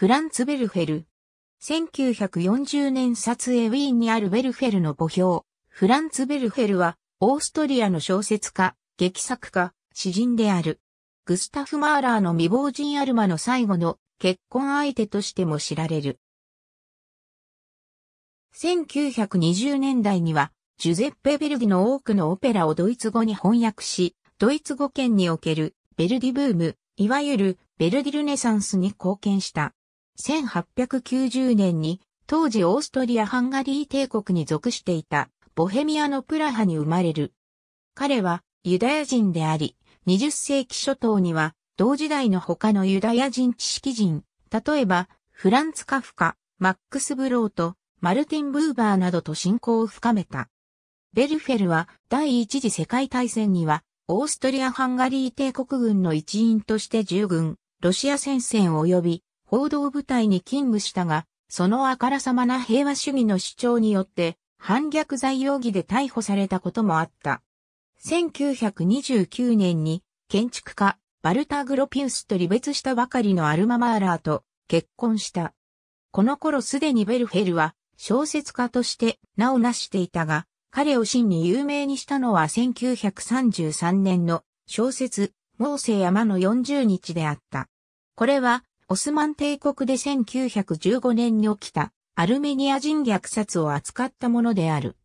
フランツ・ベルフェル。1940年撮影ウィーンにあるベルフェルの墓標。フランツ・ベルフェルは、オーストリアの小説家、劇作家、詩人である。グスタフ・マーラーの未亡人アルマの最後の結婚相手としても知られる。1920年代には、ジュゼッペ・ベルディの多くのオペラをドイツ語に翻訳し、ドイツ語圏におけるベルディブーム、いわゆるベルディルネサンスに貢献した。1890年に当時オーストリア・ハンガリー帝国に属していたボヘミアのプラハに生まれる。彼はユダヤ人であり、20世紀初頭には同時代の他のユダヤ人知識人、例えばフランツ・カフカ、マックス・ブロート、マルティン・ブーバーなどと親交を深めた。ベルフェルは第一次世界大戦にはオーストリア・ハンガリー帝国軍の一員として従軍、ロシア戦線及び報道部隊に勤務したが、そのあからさまな平和主義の主張によって反逆罪容疑で逮捕されたこともあった。1929年に建築家バルタ・グロピウスと離別したばかりのアルマ・マーラーと結婚した。この頃すでにベルフェルは小説家として名を成していたが、彼を真に有名にしたのは1933年の小説、モーセ山の40日であった。これはオスマン帝国で1915年に起きたアルメニア人虐殺を扱ったものである。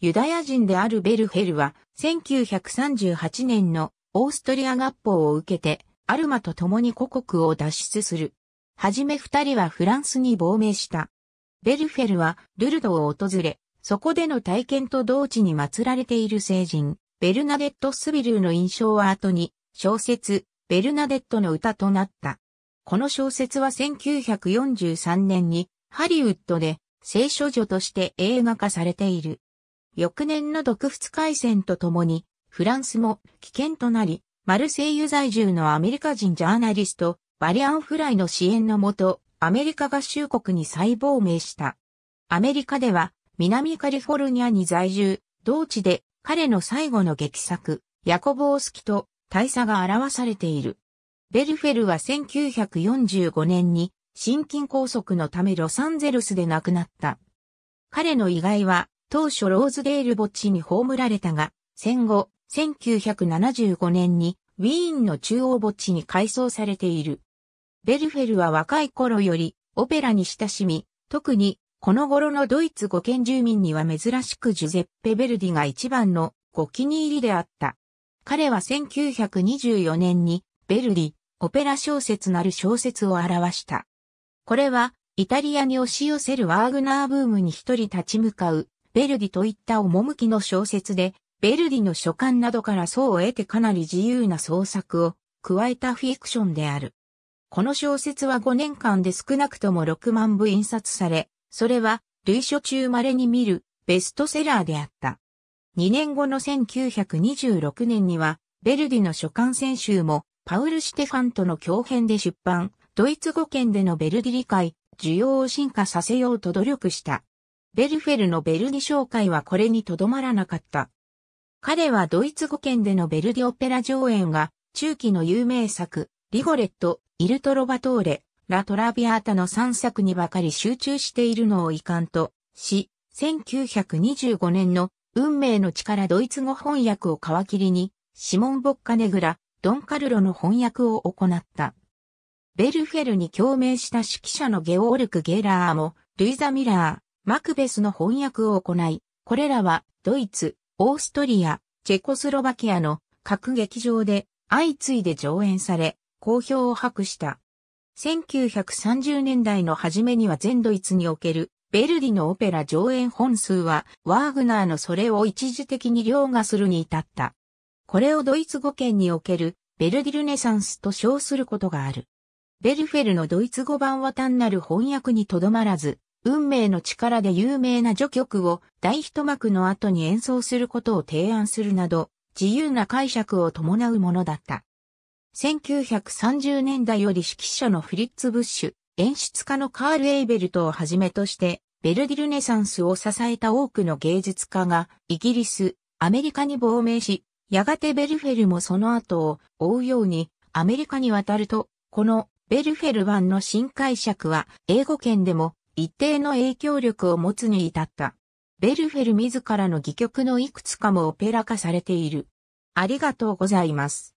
ユダヤ人であるベルヘルは1938年のオーストリア合法を受けてアルマと共に故国を脱出する。はじめ二人はフランスに亡命した。ベルフェルはルルドを訪れ、そこでの体験と同時に祀られている聖人、ベルナデット・スビルーの印象は後に小説、ベルナデットの歌となった。この小説は1943年にハリウッドで聖書女として映画化されている。翌年の毒物海戦とともにフランスも危険となり、マルセイユ在住のアメリカ人ジャーナリスト、バリアン・フライの支援のもと、アメリカ合衆国に再亡命した。アメリカでは南カリフォルニアに在住、同地で彼の最後の劇作、ヤコボースキと大差が表されている。ベルフェルは1945年に心筋梗塞のためロサンゼルスで亡くなった。彼の遺骸は当初ローズデール墓地に葬られたが、戦後、1975年にウィーンの中央墓地に改装されている。ベルフェルは若い頃よりオペラに親しみ、特にこの頃のドイツ語圏住民には珍しくジュゼッペ・ベルディが一番のご気に入りであった。彼は1924年にベルディ、オペラ小説なる小説を表した。これは、イタリアに押し寄せるワーグナーブームに一人立ち向かう、ベルディといった趣の小説で、ベルディの書簡などから層を得てかなり自由な創作を加えたフィクションである。この小説は5年間で少なくとも6万部印刷され、それは類書中稀に見るベストセラーであった。2年後の1926年には、ベルディの書簡選集もパウル・シテファンとの共編で出版、ドイツ語圏でのベルディ理解、需要を進化させようと努力した。ベルフェルのベルディ紹介はこれにとどまらなかった。彼はドイツ語圏でのベルディオペラ上演が中期の有名作、リゴレット、イルトロバトーレ、ラトラビアータの3作にばかり集中しているのを遺憾とし、1925年の運命の力ドイツ語翻訳を皮切りに、シモン・ボッカネグラ、ドン・カルロの翻訳を行った。ベルフェルに共鳴した指揮者のゲオールク・ゲラーも、ルイザ・ミラー、マクベスの翻訳を行い、これらはドイツ、オーストリア、チェコスロバキアの各劇場で相次いで上演され、好評を博した。1930年代の初めには全ドイツにおけるベルディのオペラ上演本数はワーグナーのそれを一時的に凌駕するに至った。これをドイツ語圏におけるベルディルネサンスと称することがある。ベルフェルのドイツ語版は単なる翻訳にとどまらず、運命の力で有名な序曲を大一幕の後に演奏することを提案するなど、自由な解釈を伴うものだった。1930年代より指揮者のフリッツ・ブッシュ、演出家のカール・エイベルトをはじめとして、ベルディルネサンスを支えた多くの芸術家が、イギリス、アメリカに亡命し、やがてベルフェルもその後を追うようにアメリカに渡ると、このベルフェル版の新解釈は英語圏でも一定の影響力を持つに至った。ベルフェル自らの戯曲のいくつかもオペラ化されている。ありがとうございます。